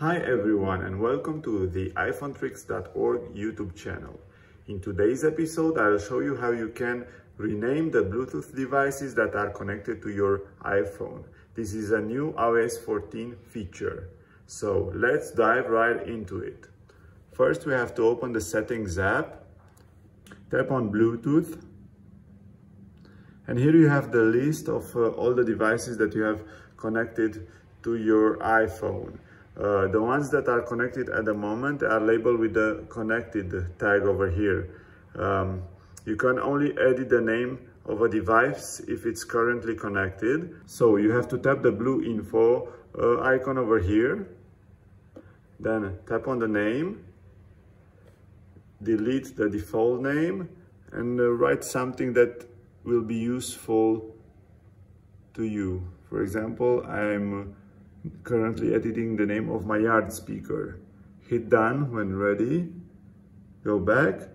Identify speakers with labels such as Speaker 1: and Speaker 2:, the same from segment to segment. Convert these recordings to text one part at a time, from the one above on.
Speaker 1: Hi everyone and welcome to the iPhonetricks.org YouTube channel. In today's episode, I'll show you how you can rename the Bluetooth devices that are connected to your iPhone. This is a new iOS 14 feature. So let's dive right into it. First, we have to open the settings app, tap on Bluetooth, and here you have the list of uh, all the devices that you have connected to your iPhone. Uh, the ones that are connected at the moment are labeled with the connected tag over here. Um, you can only edit the name of a device if it's currently connected. So you have to tap the blue info uh, icon over here. Then tap on the name, delete the default name and uh, write something that will be useful to you. For example, I'm currently editing the name of my yard speaker. Hit done when ready. Go back.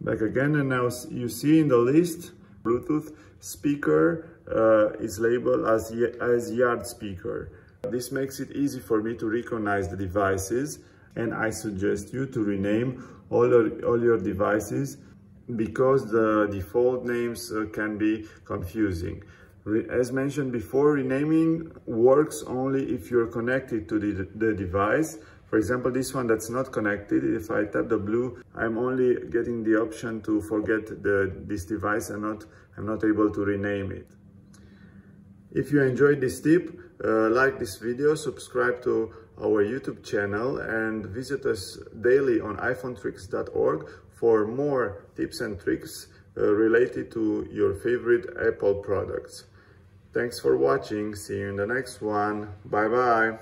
Speaker 1: Back again and now you see in the list Bluetooth speaker uh, is labeled as, as yard speaker. This makes it easy for me to recognize the devices and I suggest you to rename all your, all your devices because the default names uh, can be confusing. As mentioned before, renaming works only if you're connected to the, the device. For example, this one that's not connected, if I tap the blue, I'm only getting the option to forget the, this device and not, I'm not able to rename it. If you enjoyed this tip, uh, like this video, subscribe to our YouTube channel and visit us daily on iPhonetricks.org for more tips and tricks uh, related to your favorite Apple products. Thanks for watching. See you in the next one. Bye bye.